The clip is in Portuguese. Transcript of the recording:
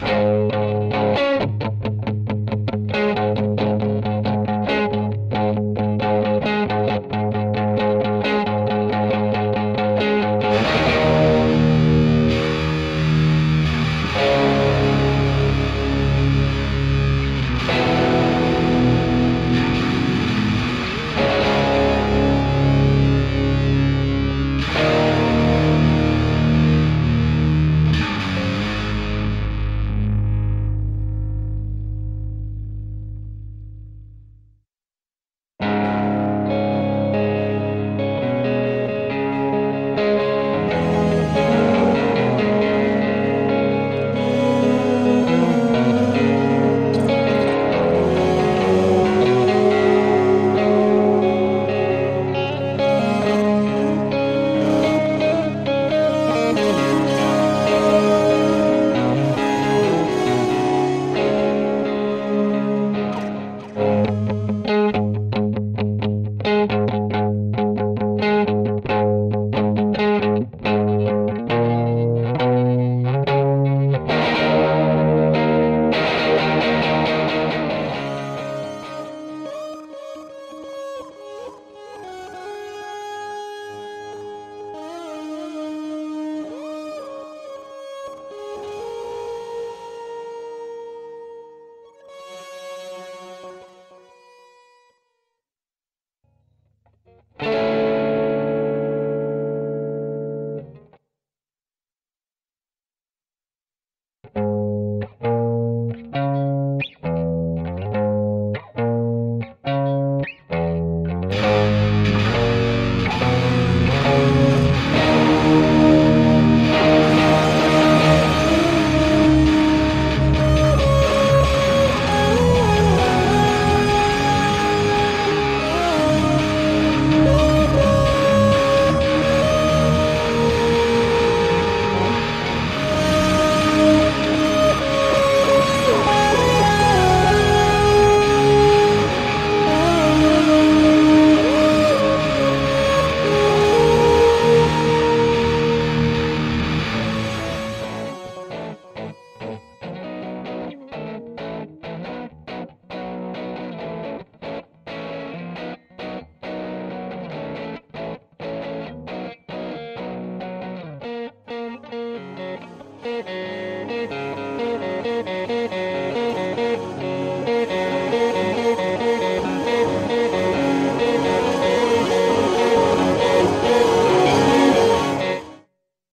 Música